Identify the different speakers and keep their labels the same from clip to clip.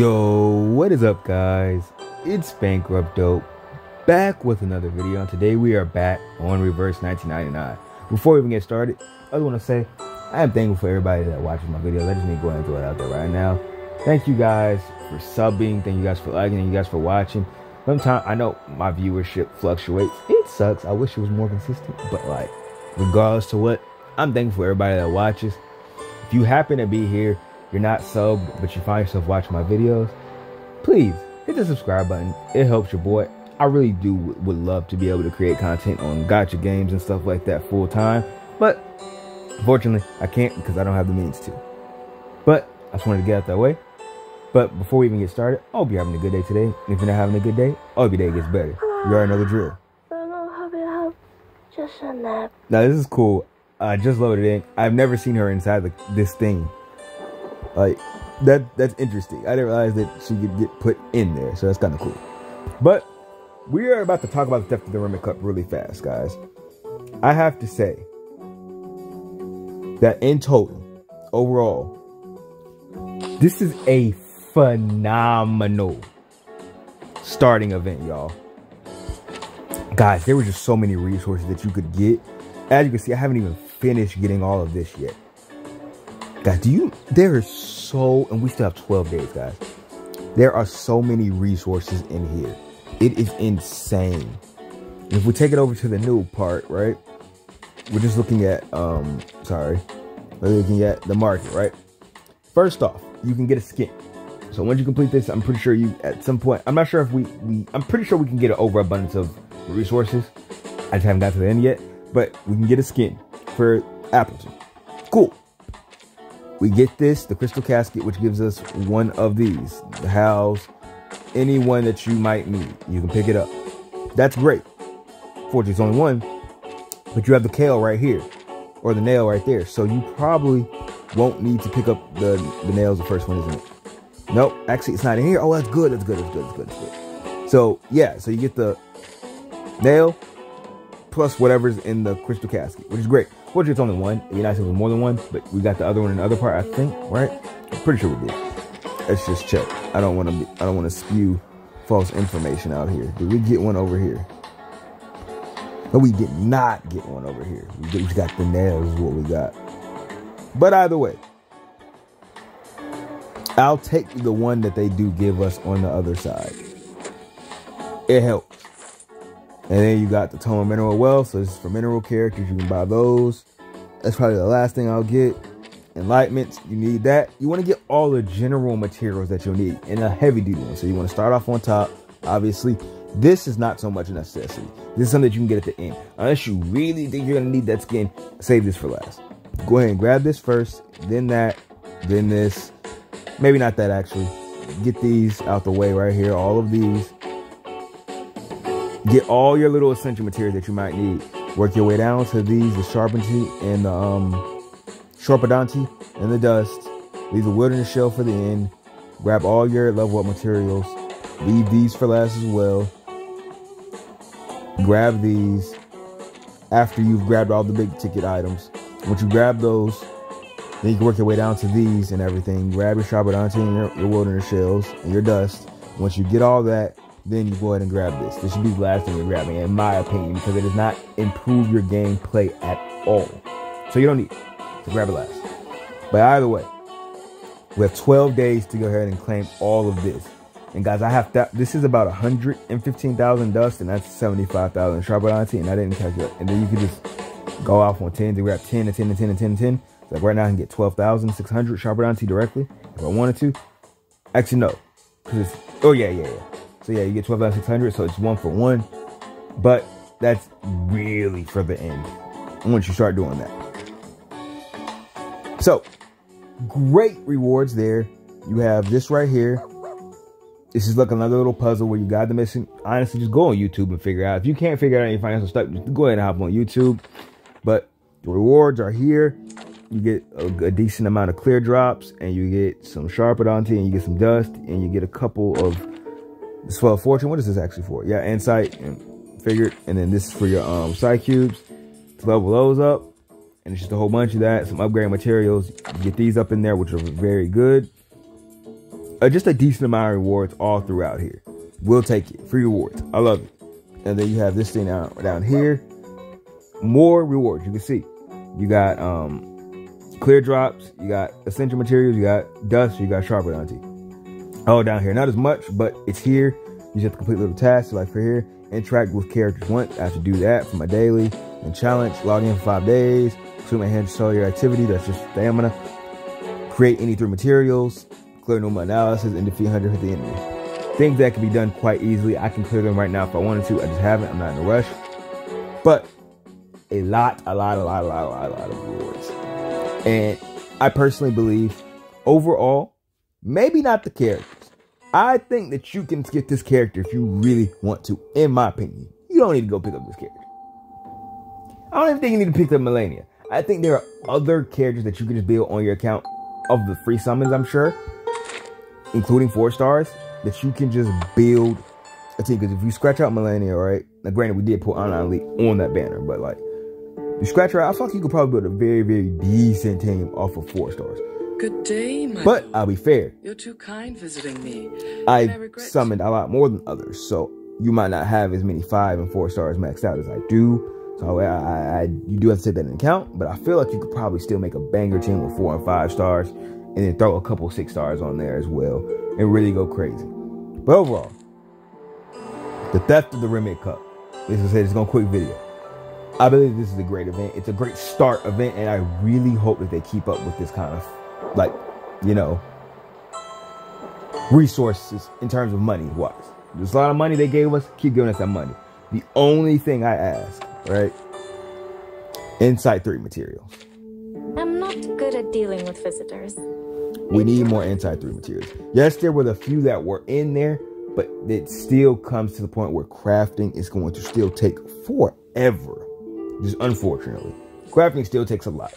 Speaker 1: Yo, what is up, guys? It's Bankrupt Dope back with another video. And today we are back on Reverse 1999. Before we even get started, I just want to say I am thankful for everybody that watches my videos. I just need to go ahead and throw it out there right now. Thank you guys for subbing. Thank you guys for liking. Thank you guys for watching. Sometimes I know my viewership fluctuates. It sucks. I wish it was more consistent, but like, regardless to what, I'm thankful for everybody that watches. If you happen to be here you're not subbed, but you find yourself watching my videos, please hit the subscribe button. It helps your boy. I really do would love to be able to create content on gacha games and stuff like that full time, but unfortunately, I can't because I don't have the means to. But I just wanted to get out that way. But before we even get started, I hope you're having a good day today. And if you're not having a good day, I hope your day gets better. You already know the drill. Now this is cool. I just loaded in. I've never seen her inside the, this thing. Like that that's interesting. I didn't realize that she could get put in there, so that's kind of cool. But we are about to talk about the Theft of the Rimet Cup really fast, guys. I have to say that in total, overall, this is a phenomenal starting event, y'all. Guys, there were just so many resources that you could get. As you can see, I haven't even finished getting all of this yet. Guys, do you, there is so, and we still have 12 days, guys. There are so many resources in here. It is insane. If we take it over to the new part, right? We're just looking at, um, sorry. We're looking at the market, right? First off, you can get a skin. So once you complete this, I'm pretty sure you, at some point, I'm not sure if we, we I'm pretty sure we can get an overabundance of resources. I just haven't got to the end yet, but we can get a skin for Appleton. Cool we get this, the crystal casket, which gives us one of these, the house, any one that you might need. You can pick it up. That's great. Fortunately, it's only one, but you have the kale right here, or the nail right there. So you probably won't need to pick up the, the nails the first one, isn't it? Nope, actually, it's not in here. Oh, that's good, that's good, that's good, that's good, that's good. So, yeah, so you get the nail plus whatever's in the crystal casket, which is great. Fortunately, it's only one. If it was more than one, but we got the other one in the other part, I think, right? I'm pretty sure we did. Let's just check. I don't want to. I don't want to spew false information out here. Did we get one over here? No, we did not get one over here. We, did, we got the nails, is what we got. But either way, I'll take the one that they do give us on the other side. It helps. And then you got the Tome of Mineral Well, So this is for mineral characters. You can buy those. That's probably the last thing I'll get. Enlightenments, you need that. You want to get all the general materials that you'll need in a heavy duty one. So you want to start off on top. Obviously, this is not so much a necessity. This is something that you can get at the end. Unless you really think you're going to need that skin, save this for last. Go ahead and grab this first, then that, then this. Maybe not that actually. Get these out the way right here. All of these. Get all your little essential materials that you might need. Work your way down to these, the Sharpenty and the um, Sharpodonty and the Dust. Leave the Wilderness Shell for the end. Grab all your level up materials. Leave these for last as well. Grab these after you've grabbed all the big ticket items. Once you grab those, then you can work your way down to these and everything. Grab your Sharpodonty and your, your Wilderness Shells and your Dust. Once you get all that, then you go ahead and grab this. This should be the last thing you're grabbing, in my opinion, because it does not improve your gameplay at all. So you don't need it. So grab it last. But either way, we have 12 days to go ahead and claim all of this. And guys, I have that. This is about 115,000 dust, and that's 75,000 Sharpodonty, and I didn't calculate. And then you can just go off on 10 to grab 10 and 10 and 10 and 10 and 10. So like right now, I can get 12,600 Sharpodonty directly if I wanted to. Actually, no. Because it's, oh yeah, yeah, yeah. So yeah, you get 12,600, so it's one for one. But that's really for the end once you start doing that. So, great rewards there. You have this right here. This is like another little puzzle where you got the missing. Honestly, just go on YouTube and figure out. If you can't figure out any financial stuff, go ahead and hop on YouTube. But the rewards are here. You get a, a decent amount of clear drops, and you get some Sharpodonty, and you get some dust, and you get a couple of this for fortune. What is this actually for? Yeah, insight and figured. And then this is for your um side cubes to level those up. And it's just a whole bunch of that. Some upgrade materials. Get these up in there, which are very good. uh, just a decent amount of rewards all throughout here. We'll take it. Free rewards. I love it. And then you have this thing down, down here. More rewards. You can see. You got um clear drops. You got essential materials. You got dust. You got Sharpodonty. All down here. Not as much, but it's here. You just have to complete little tasks. like for here, interact with characters once. I have to do that for my daily and challenge. Log in for five days. Swim my hand your activity. That's just stamina. Create any three materials. Clear normal analysis and defeat 150 enemies. Things that can be done quite easily. I can clear them right now if I wanted to. I just haven't. I'm not in a rush. But a lot, a lot, a lot, a lot, a lot, a lot of rewards. And I personally believe overall, maybe not the characters. I think that you can skip this character if you really want to, in my opinion. You don't need to go pick up this character. I don't even think you need to pick up Melania. I think there are other characters that you can just build on your account of the free summons, I'm sure, including four stars, that you can just build a team. Because if you scratch out Melania, right? Now, granted, we did put Anna on that banner, but like, you scratch her out, I feel like you could probably build a very, very decent team off of four stars.
Speaker 2: Good day, my
Speaker 1: But I'll be fair.
Speaker 2: You're too kind visiting me.
Speaker 1: I, I summoned a lot more than others, so you might not have as many five and four stars maxed out as I do. So I, I, I, you do have to take that into account, but I feel like you could probably still make a banger team with four and five stars, and then throw a couple six stars on there as well, and really go crazy. But overall, the theft of the Rimet Cup. This is it's gonna quick video. I believe this is a great event. It's a great start event, and I really hope that they keep up with this kind of, like, you know, resources in terms of money wise. There's a lot of money they gave us. Keep giving us that money. The only thing I ask, right? Insight 3 materials.
Speaker 3: I'm not good at dealing with visitors.
Speaker 1: We need more Insight 3 materials. Yes, there were the few that were in there, but it still comes to the point where crafting is going to still take forever. Just unfortunately. Crafting still takes a lot.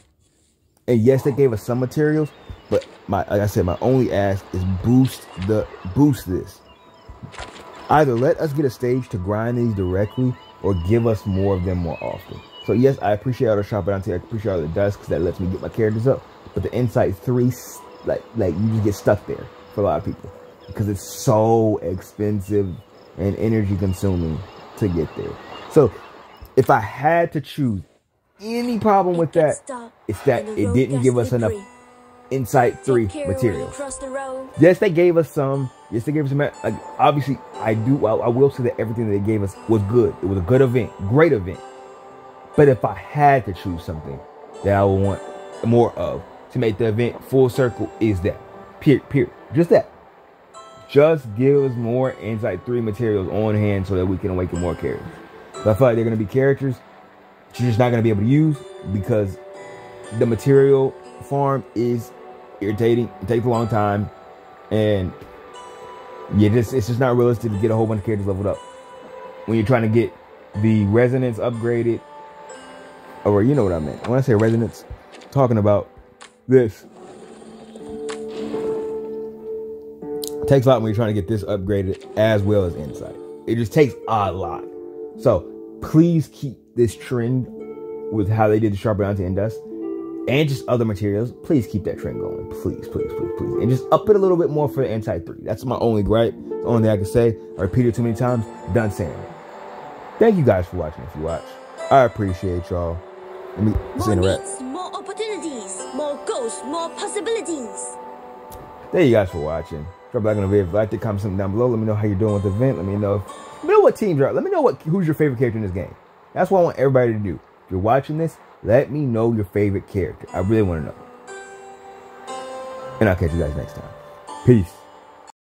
Speaker 1: And yes, they gave us some materials, but my like I said, my only ask is boost the boost this. Either let us get a stage to grind these directly or give us more of them more often. So yes, I appreciate all the Sharpodonty. I appreciate all the dust because that lets me get my characters up. But the insight three, like like you just get stuck there for a lot of people because it's so expensive and energy consuming to get there. So if I had to choose any problem with that, it's that it didn't give us enough Insight 3 material. Yes, they gave us some. Yes, they gave us some. Like, obviously, I do. I, I will say that everything that they gave us was good. It was a good event, great event. But if I had to choose something that I would want more of to make the event full circle, is that. Period. Period. Just that. Just give us more Insight 3 materials on hand so that we can awaken more characters. So I feel like they're going to be characters you're just not going to be able to use because the material farm is irritating. It takes a long time. And yeah, just, it's just not realistic to get a whole bunch of characters leveled up. When you're trying to get the resonance upgraded, or you know what I meant. When I say resonance, talking about this. It takes a lot when you're trying to get this upgraded as well as insight. It just takes a lot. So please keep this trend with how they did the Sharpodonty and dust and just other materials. Please keep that trend going. Please, please, please, please. And just up it a little bit more for the Insight 3. That's my only gripe. The only thing I can say. I repeat it too many times. Done saying it. Thank you guys for watching if you watch. I appreciate y'all. Let me let's
Speaker 4: more
Speaker 1: interact.
Speaker 4: More opportunities, more goals, more possibilities.
Speaker 1: Thank you guys for watching. Drop a like on the video. If you like to comment something down below. Let me know how you're doing with the event. Let me know. If, let me know what teams are. Let me know what who's your favorite character in this game. That's what I want everybody to do. If you're watching this, let me know your favorite character. I really want to know. And I'll catch you guys next time. Peace.